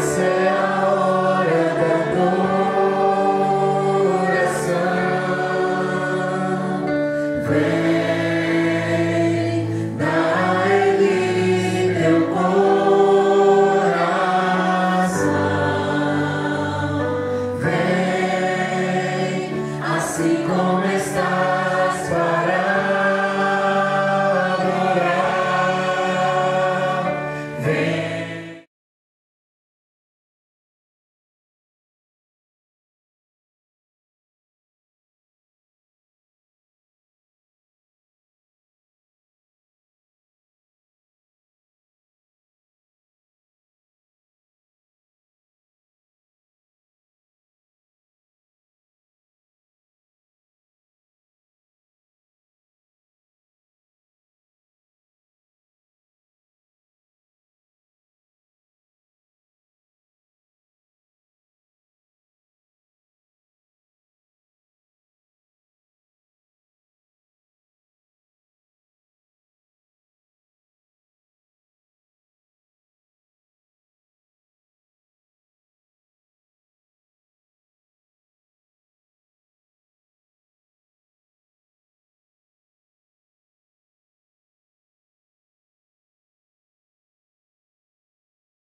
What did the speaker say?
say.